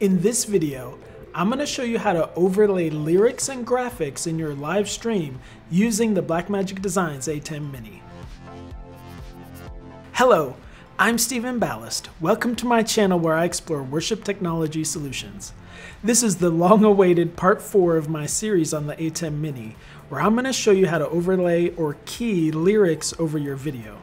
In this video, I'm going to show you how to overlay lyrics and graphics in your live stream using the Blackmagic Designs ATEM Mini. Hello, I'm Stephen Ballast. Welcome to my channel where I explore worship technology solutions. This is the long-awaited part 4 of my series on the ATEM Mini, where I'm going to show you how to overlay or key lyrics over your video.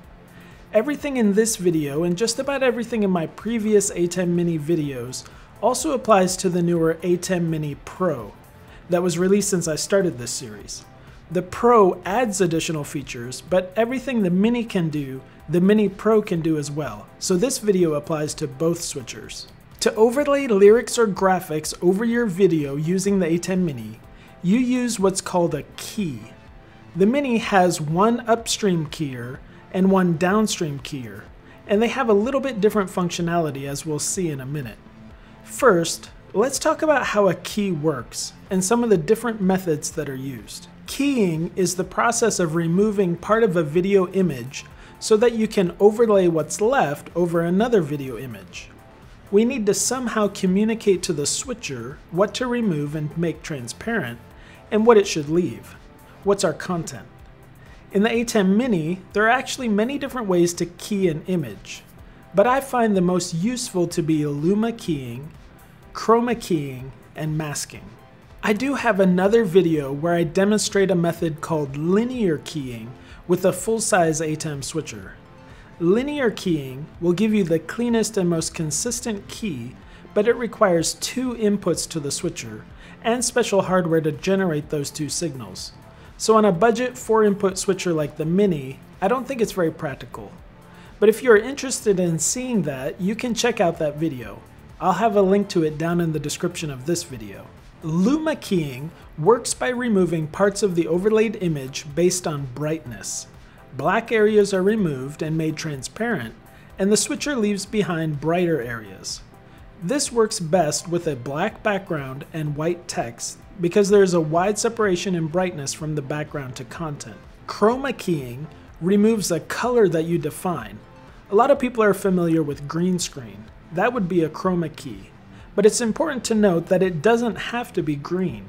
Everything in this video and just about everything in my previous ATEM Mini videos also applies to the newer ATEM Mini Pro that was released since I started this series. The Pro adds additional features, but everything the Mini can do, the Mini Pro can do as well, so this video applies to both switchers. To overlay lyrics or graphics over your video using the ATEM Mini, you use what's called a key. The Mini has one upstream keyer and one downstream keyer, and they have a little bit different functionality as we'll see in a minute. First, let's talk about how a key works and some of the different methods that are used. Keying is the process of removing part of a video image so that you can overlay what's left over another video image. We need to somehow communicate to the switcher what to remove and make transparent and what it should leave. What's our content? In the ATEM Mini, there are actually many different ways to key an image, but I find the most useful to be Luma keying chroma keying, and masking. I do have another video where I demonstrate a method called linear keying with a full-size ATEM switcher. Linear keying will give you the cleanest and most consistent key, but it requires two inputs to the switcher and special hardware to generate those two signals. So on a budget 4-input switcher like the Mini, I don't think it's very practical. But if you're interested in seeing that, you can check out that video. I'll have a link to it down in the description of this video. Luma keying works by removing parts of the overlaid image based on brightness. Black areas are removed and made transparent, and the switcher leaves behind brighter areas. This works best with a black background and white text because there is a wide separation in brightness from the background to content. Chroma keying removes a color that you define. A lot of people are familiar with green screen that would be a chroma key. But it's important to note that it doesn't have to be green.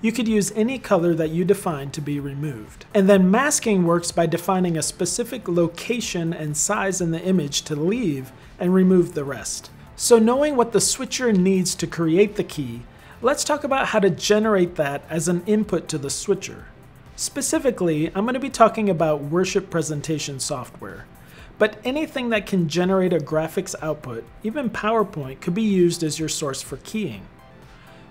You could use any color that you define to be removed. And then masking works by defining a specific location and size in the image to leave and remove the rest. So knowing what the switcher needs to create the key, let's talk about how to generate that as an input to the switcher. Specifically, I'm going to be talking about worship presentation software. But anything that can generate a graphics output, even PowerPoint, could be used as your source for keying.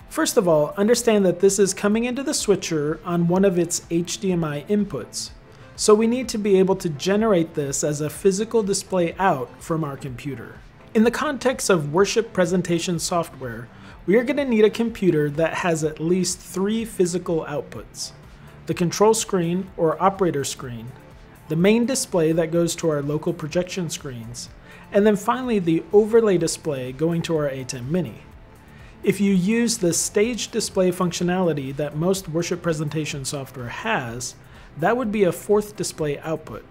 First of all, understand that this is coming into the switcher on one of its HDMI inputs. So we need to be able to generate this as a physical display out from our computer. In the context of worship presentation software, we are going to need a computer that has at least three physical outputs. The control screen or operator screen, the main display that goes to our local projection screens, and then finally the overlay display going to our ATEM Mini. If you use the stage display functionality that most worship presentation software has, that would be a fourth display output.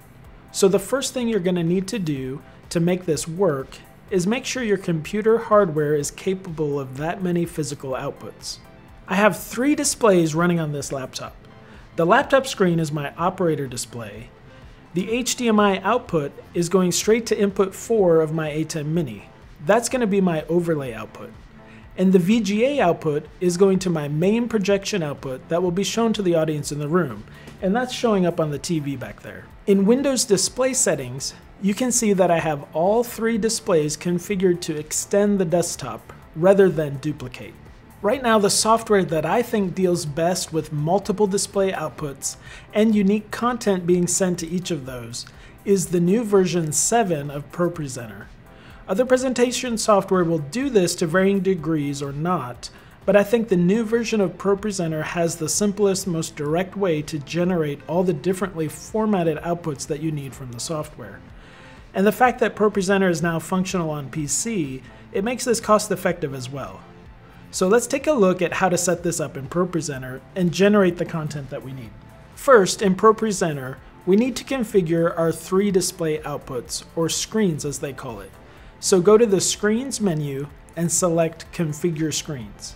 So the first thing you're going to need to do to make this work is make sure your computer hardware is capable of that many physical outputs. I have three displays running on this laptop. The laptop screen is my operator display, the HDMI output is going straight to input 4 of my ATEM Mini. That's going to be my overlay output. And the VGA output is going to my main projection output that will be shown to the audience in the room, and that's showing up on the TV back there. In Windows display settings, you can see that I have all three displays configured to extend the desktop rather than duplicate. Right now, the software that I think deals best with multiple display outputs and unique content being sent to each of those is the new version 7 of ProPresenter. Other presentation software will do this to varying degrees or not, but I think the new version of ProPresenter has the simplest, most direct way to generate all the differently formatted outputs that you need from the software. And the fact that ProPresenter is now functional on PC, it makes this cost effective as well. So let's take a look at how to set this up in ProPresenter and generate the content that we need. First, in ProPresenter, we need to configure our three display outputs, or screens as they call it. So go to the Screens menu and select Configure Screens.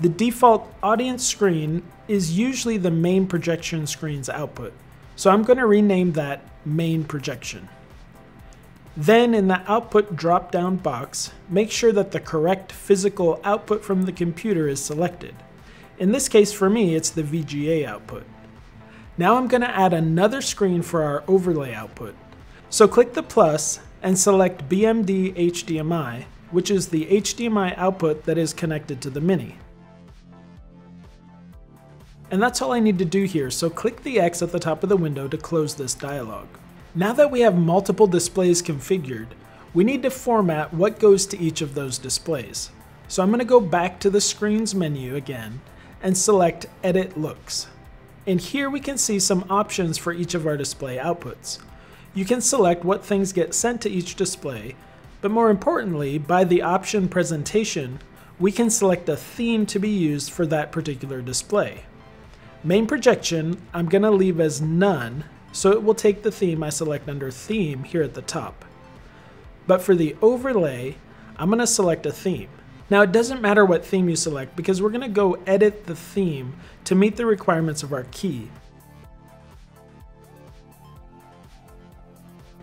The default audience screen is usually the main projection screen's output, so I'm going to rename that main projection. Then in the output drop-down box, make sure that the correct physical output from the computer is selected. In this case for me, it's the VGA output. Now I'm going to add another screen for our overlay output. So click the plus and select BMD HDMI, which is the HDMI output that is connected to the Mini. And that's all I need to do here, so click the X at the top of the window to close this dialog. Now that we have multiple displays configured, we need to format what goes to each of those displays. So I'm going to go back to the screens menu again and select Edit Looks. And here we can see some options for each of our display outputs. You can select what things get sent to each display, but more importantly, by the option presentation, we can select a theme to be used for that particular display. Main projection, I'm going to leave as none, so it will take the theme I select under theme here at the top. But for the overlay, I'm going to select a theme. Now it doesn't matter what theme you select because we're going to go edit the theme to meet the requirements of our key.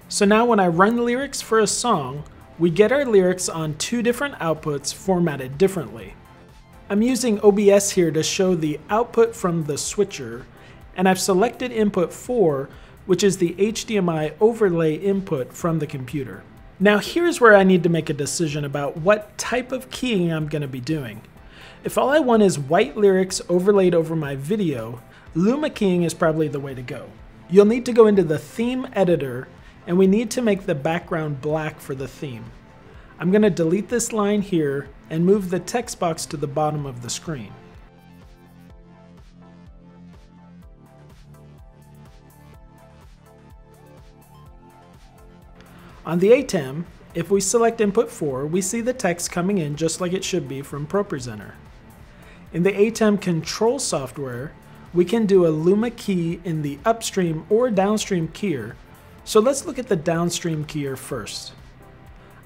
So now when I run lyrics for a song, we get our lyrics on two different outputs formatted differently. I'm using OBS here to show the output from the switcher, and I've selected input 4, which is the HDMI overlay input from the computer. Now here's where I need to make a decision about what type of keying I'm going to be doing. If all I want is white lyrics overlaid over my video, Luma keying is probably the way to go. You'll need to go into the theme editor and we need to make the background black for the theme. I'm going to delete this line here and move the text box to the bottom of the screen. On the ATEM, if we select input 4, we see the text coming in just like it should be from ProPresenter. In the ATEM control software, we can do a Luma key in the upstream or downstream keyer, so let's look at the downstream keyer first.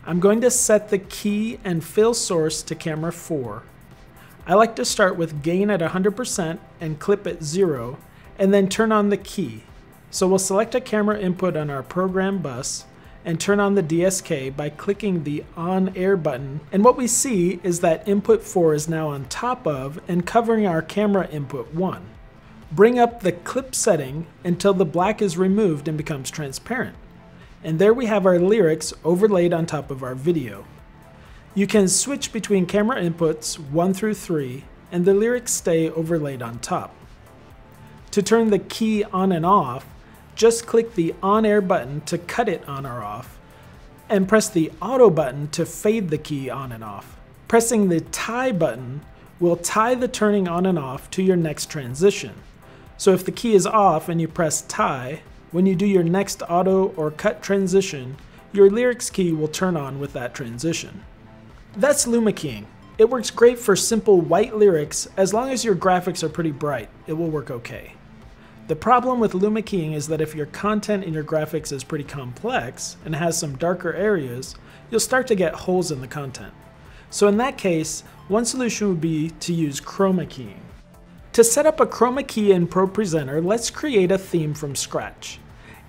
I'm going to set the key and fill source to camera 4. I like to start with gain at 100% and clip at 0, and then turn on the key. So we'll select a camera input on our program bus, and turn on the DSK by clicking the on air button and what we see is that input 4 is now on top of and covering our camera input 1. Bring up the clip setting until the black is removed and becomes transparent. And there we have our lyrics overlaid on top of our video. You can switch between camera inputs 1 through 3 and the lyrics stay overlaid on top. To turn the key on and off, just click the on air button to cut it on or off, and press the auto button to fade the key on and off. Pressing the tie button will tie the turning on and off to your next transition. So if the key is off and you press tie, when you do your next auto or cut transition, your lyrics key will turn on with that transition. That's Luma keying. It works great for simple white lyrics as long as your graphics are pretty bright, it will work okay. The problem with Luma keying is that if your content in your graphics is pretty complex and has some darker areas, you'll start to get holes in the content. So in that case, one solution would be to use chroma keying. To set up a chroma key in ProPresenter, let's create a theme from scratch.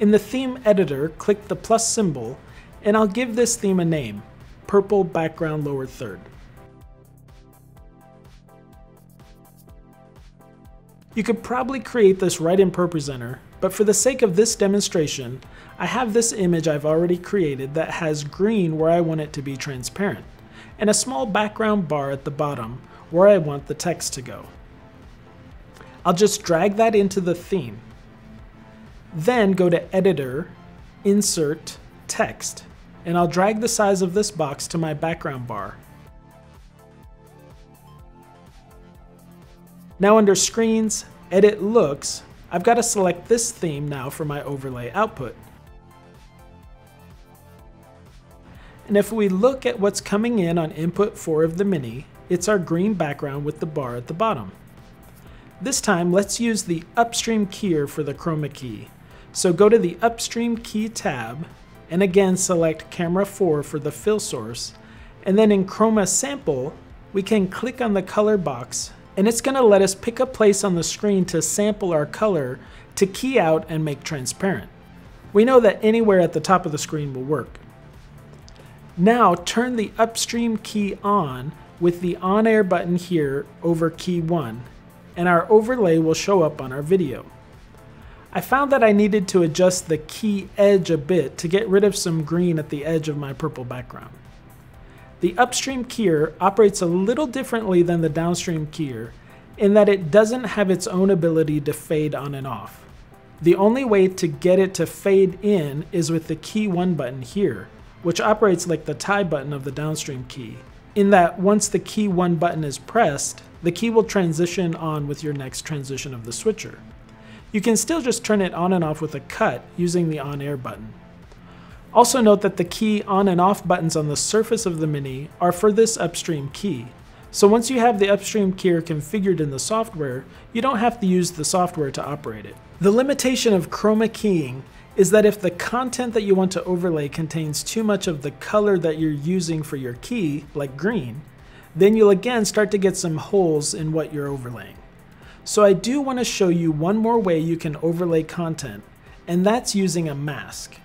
In the theme editor, click the plus symbol, and I'll give this theme a name, purple background lower third. You could probably create this right in ProPresenter, but for the sake of this demonstration, I have this image I've already created that has green where I want it to be transparent, and a small background bar at the bottom where I want the text to go. I'll just drag that into the theme. Then go to Editor, Insert, Text, and I'll drag the size of this box to my background bar. Now under Screens, Edit Looks, I've got to select this theme now for my overlay output. And if we look at what's coming in on input 4 of the Mini, it's our green background with the bar at the bottom. This time, let's use the upstream keyer for the chroma key. So go to the upstream key tab, and again select camera 4 for the fill source, And then in Chroma Sample, we can click on the color box and it's going to let us pick a place on the screen to sample our color to key out and make transparent. We know that anywhere at the top of the screen will work. Now turn the upstream key on with the on air button here over key 1 and our overlay will show up on our video. I found that I needed to adjust the key edge a bit to get rid of some green at the edge of my purple background. The upstream keyer operates a little differently than the downstream keyer in that it doesn't have its own ability to fade on and off. The only way to get it to fade in is with the key 1 button here, which operates like the tie button of the downstream key, in that once the key 1 button is pressed, the key will transition on with your next transition of the switcher. You can still just turn it on and off with a cut using the on air button. Also note that the key on and off buttons on the surface of the Mini are for this upstream key. So once you have the upstream keyer configured in the software, you don't have to use the software to operate it. The limitation of chroma keying is that if the content that you want to overlay contains too much of the color that you're using for your key, like green, then you'll again start to get some holes in what you're overlaying. So I do want to show you one more way you can overlay content, and that's using a mask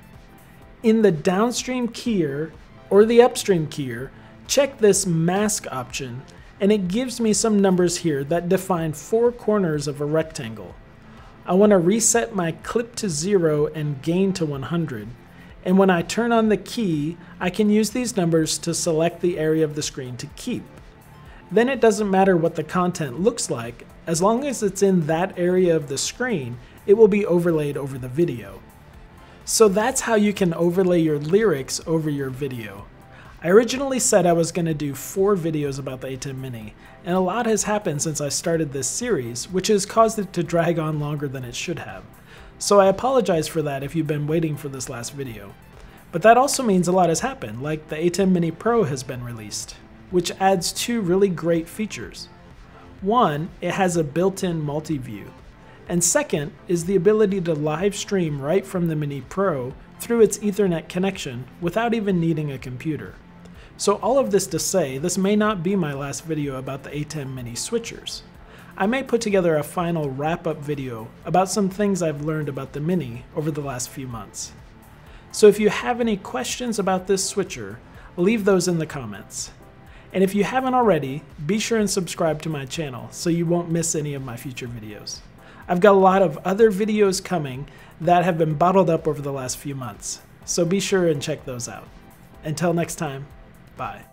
in the downstream keyer or the upstream keyer, check this mask option and it gives me some numbers here that define four corners of a rectangle. I want to reset my clip to zero and gain to 100. And when I turn on the key, I can use these numbers to select the area of the screen to keep. Then it doesn't matter what the content looks like, as long as it's in that area of the screen, it will be overlaid over the video. So that's how you can overlay your lyrics over your video. I originally said I was going to do four videos about the ATEM Mini, and a lot has happened since I started this series, which has caused it to drag on longer than it should have. So I apologize for that if you've been waiting for this last video. But that also means a lot has happened, like the ATEM Mini Pro has been released, which adds two really great features. One, it has a built-in multi-view, and second is the ability to live stream right from the Mini Pro through its Ethernet connection without even needing a computer. So all of this to say, this may not be my last video about the ATEM Mini switchers. I may put together a final wrap-up video about some things I've learned about the Mini over the last few months. So if you have any questions about this switcher, leave those in the comments. And if you haven't already, be sure and subscribe to my channel so you won't miss any of my future videos. I've got a lot of other videos coming that have been bottled up over the last few months, so be sure and check those out. Until next time, bye.